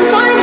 I'm find